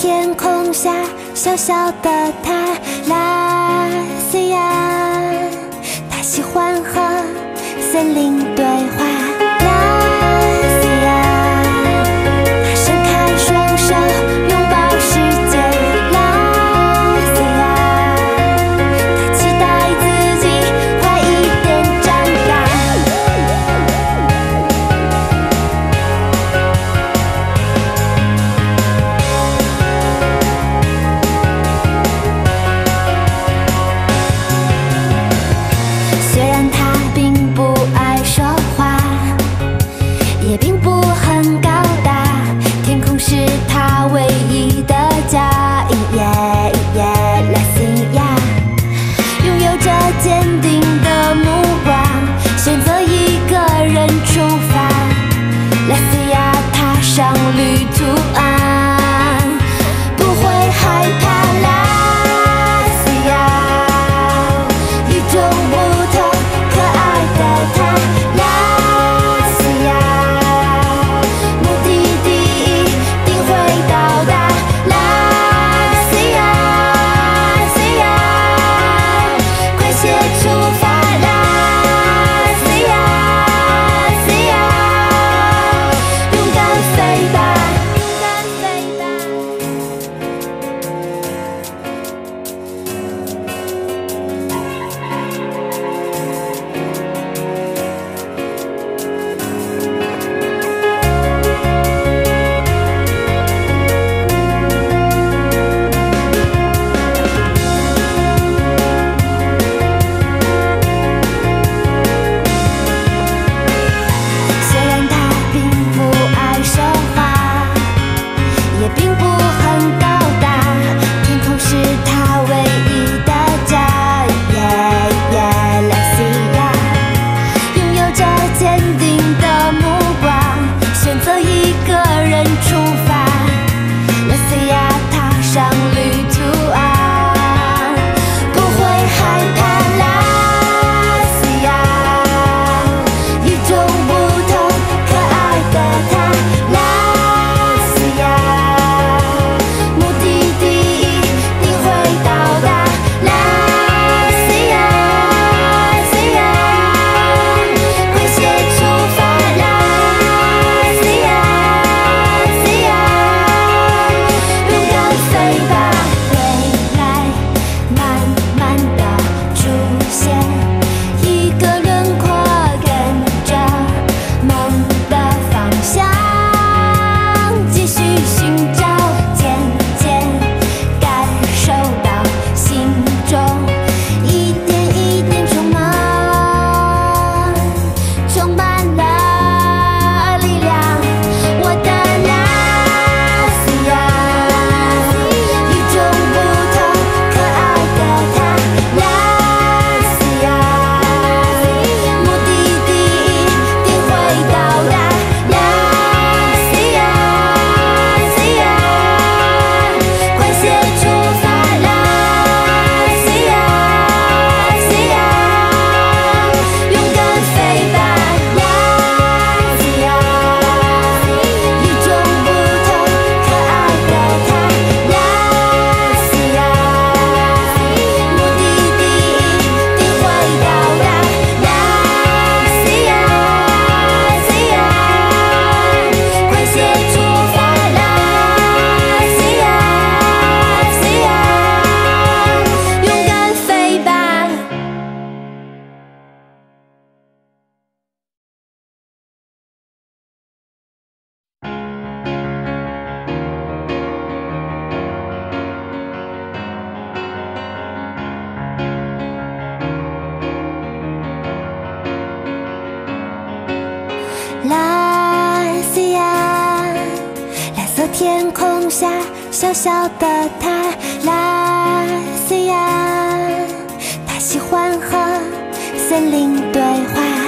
天空下，小小的他，拉斯亚，他喜欢和森林对话。天空下，小小的他，拉斯亚，他喜欢和森林对话。